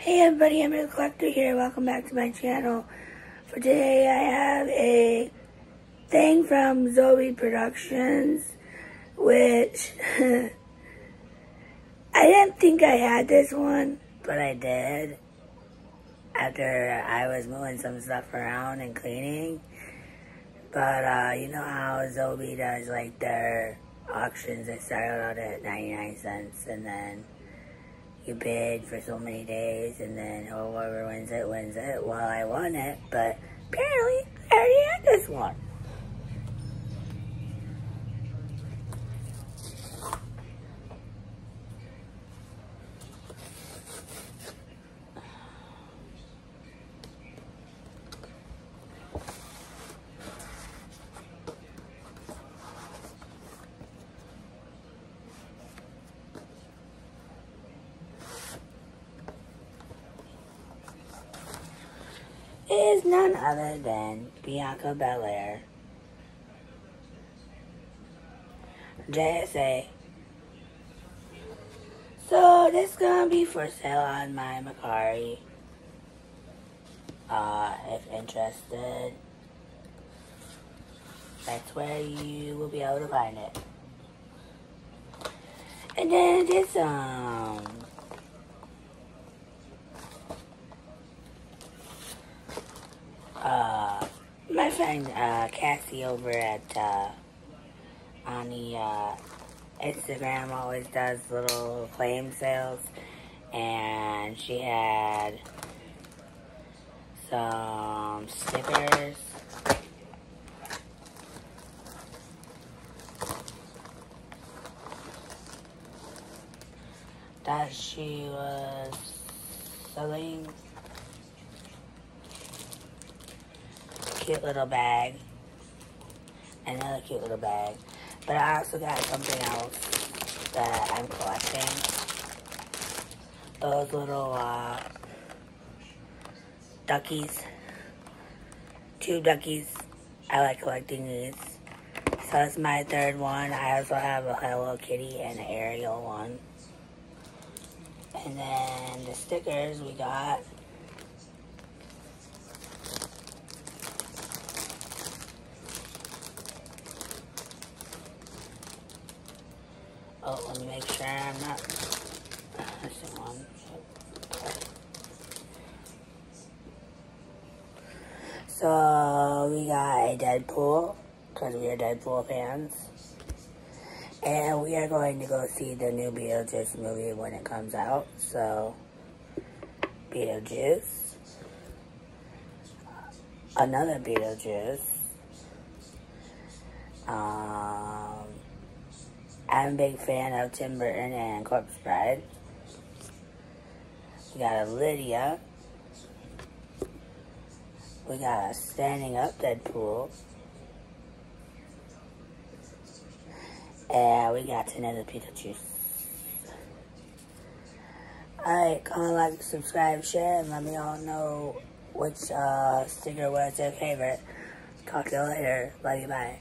Hey everybody, I'm the Collector here. Welcome back to my channel. For today I have a thing from Zobie Productions, which I didn't think I had this one, but I did. After I was moving some stuff around and cleaning. But uh, you know how Zobie does like their auctions that start out at 99 cents and then you bid for so many days and then oh, whoever wins it wins it. Well, I won it, but apparently I already had this one. Is none other than Bianca Belair. JSA. So this gonna be for sale on my Mercari. Uh, if interested, that's where you will be able to find it. And then this um uh, my friend uh, Cassey over at uh, on the uh, Instagram always does little flame sales, and she had some stickers. That she was selling cute little bag. Another cute little bag. But I also got something else that I'm collecting. Those little uh, duckies. Two duckies. I like collecting these. So that's my third one. I also have a Hello Kitty and an Ariel one. And then the stickers we got Oh, let me make sure I'm not missing one. So, we got a Deadpool, because we are Deadpool fans. And we are going to go see the new Beetlejuice movie when it comes out. So, Beetlejuice. Another Beetlejuice. Um, I'm a big fan of Tim Burton and Corpse Bride. We got a Lydia. We got a Standing Up Deadpool. And we got another Pikachu. Alright, comment, like, subscribe, share, and let me all know which uh, sticker was your favorite. Talk to you later. Love you, bye.